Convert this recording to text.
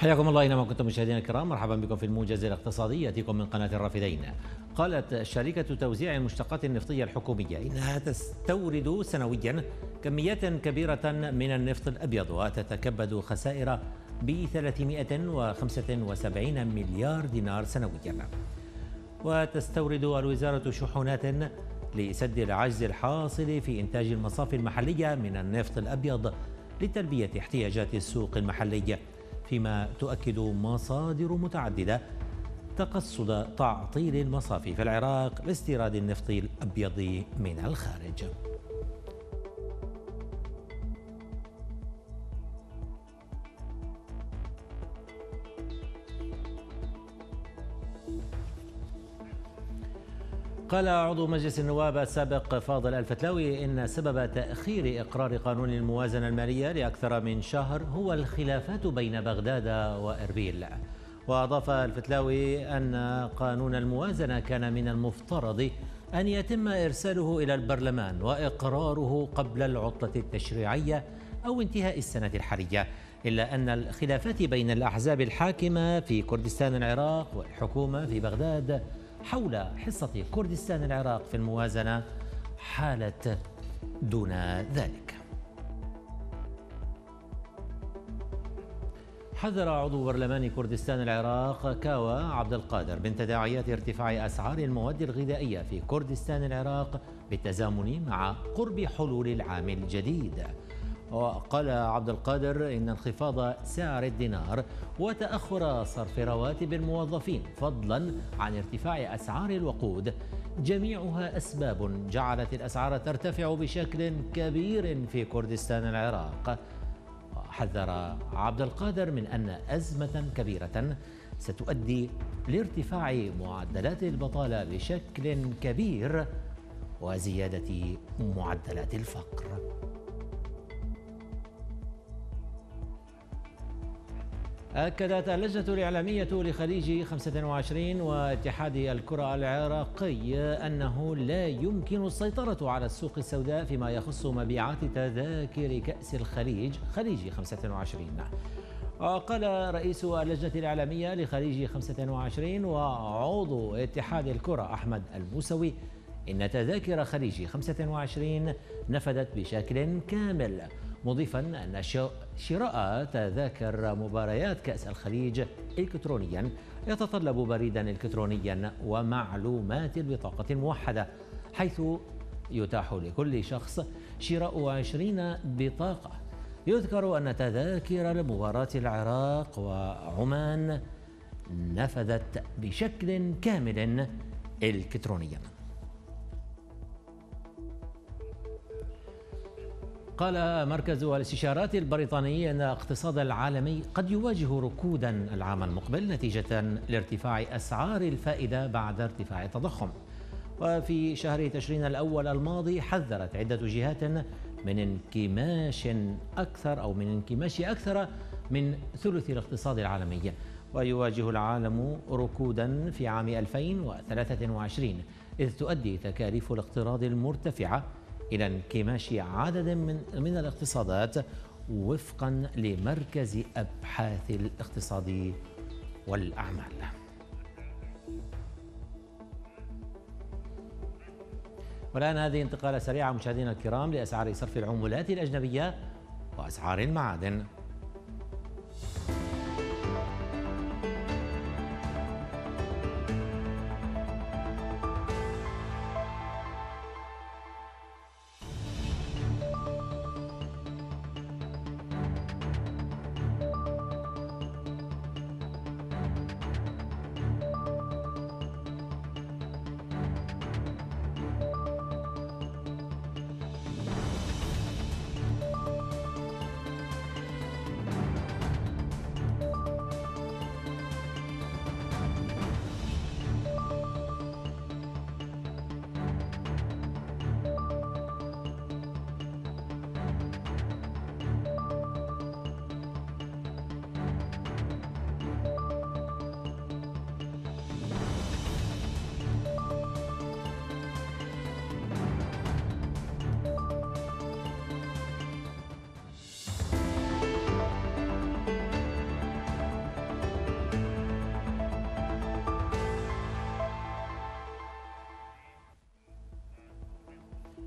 حياكم الله اينما كنتم مشاهدينا الكرام مرحبا بكم في الموجز الاقتصادي يأتيكم من قناة الرافدين. قالت شركة توزيع المشتقات النفطيه الحكومية إنها تستورد سنويا كميات كبيرة من النفط الأبيض وتتكبد خسائر ب 375 مليار دينار سنويا. وتستورد الوزارة شحنات لسد العجز الحاصل في إنتاج المصافي المحلية من النفط الأبيض لتلبية احتياجات السوق المحلي. فيما تؤكد مصادر متعددة تقصد تعطيل المصافي في العراق لاستيراد النفط الأبيض من الخارج. قال عضو مجلس النواب السابق فاضل الفتلاوي إن سبب تأخير إقرار قانون الموازنة المالية لأكثر من شهر هو الخلافات بين بغداد وإربيل. وأضاف الفتلاوي أن قانون الموازنة كان من المفترض أن يتم إرساله إلى البرلمان وإقراره قبل العطلة التشريعية أو انتهاء السنة الحالية إلا أن الخلافات بين الأحزاب الحاكمة في كردستان العراق والحكومة في بغداد حول حصة كردستان العراق في الموازنة حالت دون ذلك. حذر عضو برلمان كردستان العراق كاوا عبد القادر من تداعيات ارتفاع أسعار المواد الغذائية في كردستان العراق بالتزامن مع قرب حلول العام الجديد. وقال عبد القادر إن انخفاض سعر الدينار وتأخر صرف رواتب الموظفين فضلا عن ارتفاع أسعار الوقود. جميعها أسباب جعلت الأسعار ترتفع بشكل كبير في كردستان العراق. حذر عبد القادر من أن أزمة كبيرة ستؤدي لارتفاع معدلات البطالة بشكل كبير وزيادة معدلات الفقر. أكدت اللجنة الإعلامية لخليج 25 واتحاد الكرة العراقي أنه لا يمكن السيطرة على السوق السوداء فيما يخص مبيعات تذاكر كأس الخليج خليج 25 وقال رئيس اللجنة الإعلامية لخليج 25 وعضو اتحاد الكرة أحمد الموسوي إن تذاكر خليج 25 نفذت بشكل كامل. مضيفا أن شراء تذاكر مباريات كأس الخليج إلكترونيا يتطلب بريدا إلكترونيا ومعلومات البطاقة الموحدة حيث يتاح لكل شخص شراء عشرين بطاقة. يذكر أن تذاكر مباراة العراق وعمان نفذت بشكل كامل إلكترونيا. قال مركز الاستشارات البريطاني أن الاقتصاد العالمي قد يواجه ركودا العام المقبل نتيجة لارتفاع أسعار الفائدة بعد ارتفاع التضخم. وفي شهر تشرين الأول الماضي حذرت عدة جهات من انكماش أكثر أو من انكماش أكثر من ثلث الاقتصاد العالمي. ويواجه العالم ركودا في عام 2023 إذ تؤدي تكاليف الاقتراض المرتفعة إلى انكماش عدد من, من الاقتصادات وفقا لمركز أبحاث الاقتصاد والأعمال. والآن هذه انتقالة سريعة مشاهدينا الكرام لأسعار صرف العملات الأجنبية وأسعار المعادن.